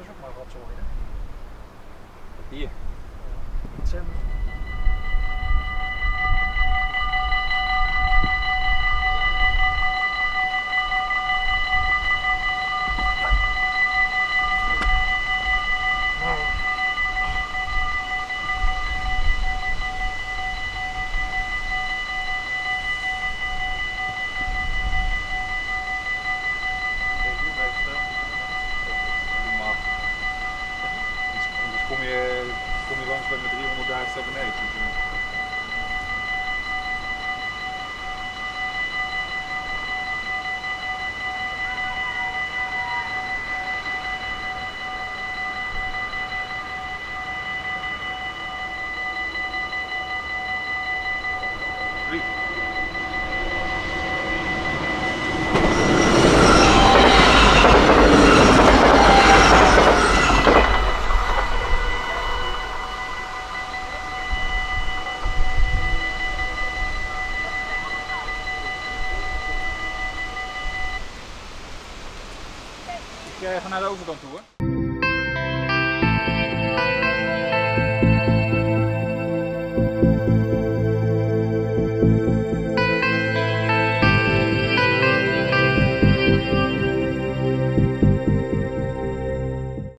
is ook maar rotzooi. hè? Hier. Kom je, kom je langs bij met 300.000 abonnees. Dus, eh, ga even naar de overkant toe hoor.